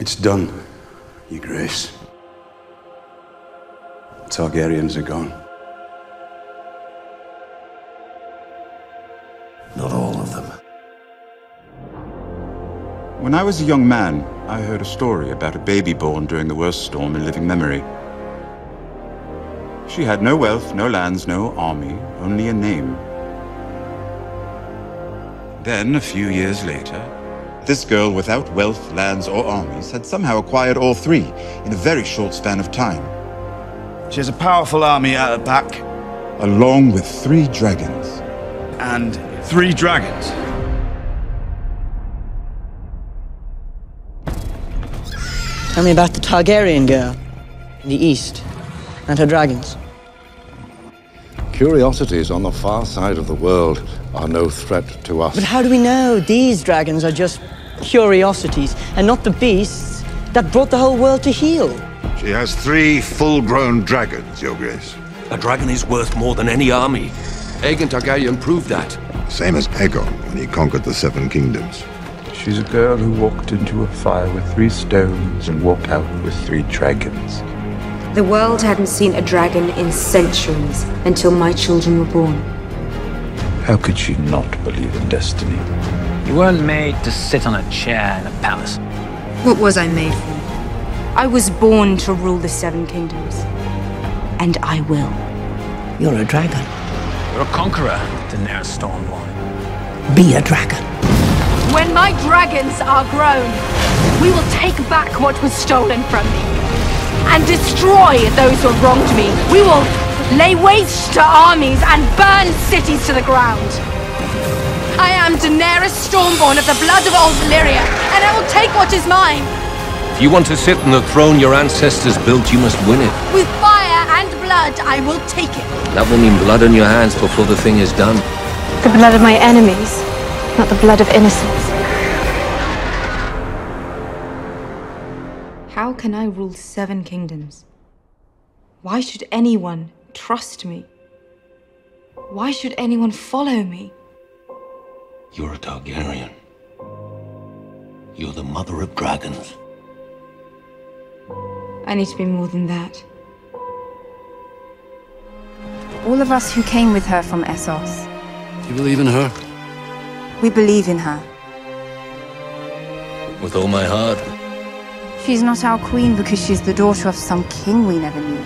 It's done, Your Grace. Targaryens are gone. Not all of them. When I was a young man, I heard a story about a baby born during the worst storm in living memory. She had no wealth, no lands, no army, only a name. Then, a few years later, this girl without wealth, lands, or armies had somehow acquired all three in a very short span of time. She has a powerful army at her back. Along with three dragons. And three dragons. Tell me about the Targaryen girl in the east and her dragons. Curiosities on the far side of the world are no threat to us. But how do we know these dragons are just curiosities and not the beasts that brought the whole world to heel? She has three full-grown dragons, Your Grace. A dragon is worth more than any army. Aegon Targaryen proved that. Same as Aegon when he conquered the Seven Kingdoms. She's a girl who walked into a fire with three stones and walked out with three dragons. The world hadn't seen a dragon in centuries until my children were born. How could she not believe in destiny? You weren't made to sit on a chair in a palace. What was I made for? I was born to rule the Seven Kingdoms. And I will. You're a dragon. You're a conqueror, Daenerys Stormborn. Be a dragon. When my dragons are grown, we will take back what was stolen from me and destroy those who have wronged me. We will lay waste to armies and burn cities to the ground. I am Daenerys Stormborn of the blood of old Valyria, and I will take what is mine. If you want to sit on the throne your ancestors built, you must win it. With fire and blood, I will take it. That will mean blood on your hands before the thing is done. The blood of my enemies, not the blood of innocents. How can I rule seven kingdoms? Why should anyone trust me? Why should anyone follow me? You're a Targaryen. You're the mother of dragons. I need to be more than that. All of us who came with her from Essos, You believe in her? we believe in her. With all my heart. She's not our queen because she's the daughter of some king we never knew.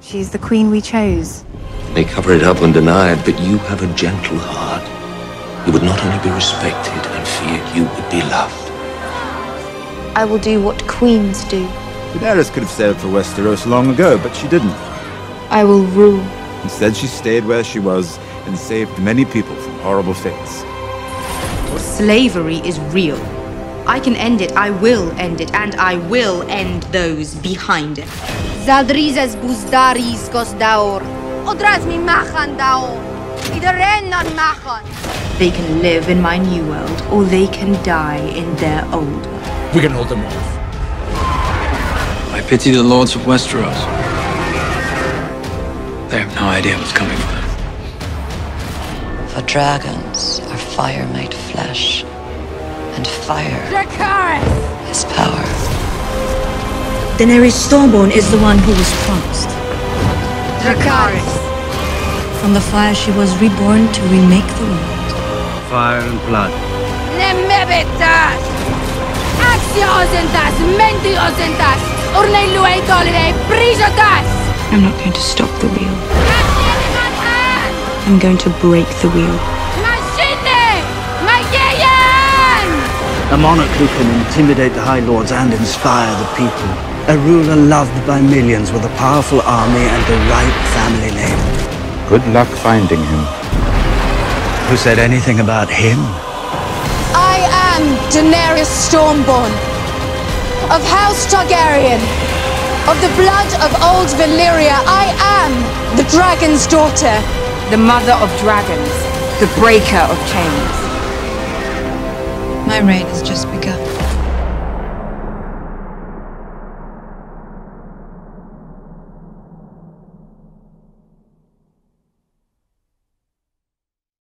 She's the queen we chose. They cover it up and deny it, but you have a gentle heart. You would not only be respected and feared, you would be loved. I will do what queens do. Daenerys could have sailed for Westeros long ago, but she didn't. I will rule. Instead, she stayed where she was and saved many people from horrible fates. Slavery is real. I can end it, I will end it, and I will end those behind it. Zaldrizes buzdaris gosdaor. Odraz mi machan daor. Idaren non machan. They can live in my new world, or they can die in their old one. We can hold them off. I pity the lords of Westeros. They have no idea what's coming for them. For dragons are fire made flesh, and fire Dracarys! is power. Daenerys Stormborn is the one who was promised. Dracarys! From the fire she was reborn to remake the world. Fire and blood. Nemebetas! Axiosentas, mentiosentas, urnei dolere, prisotas! I'm not going to stop the wheel. I'm going to break the wheel. Machine! Mageyan! A monarch who can intimidate the High Lords and inspire the people. A ruler loved by millions with a powerful army and the right family name. Good luck finding him. Who said anything about him? I am Daenerys Stormborn of House Targaryen. Of the blood of old Valyria, I am the dragon's daughter. The mother of dragons, the breaker of chains. My reign has just begun.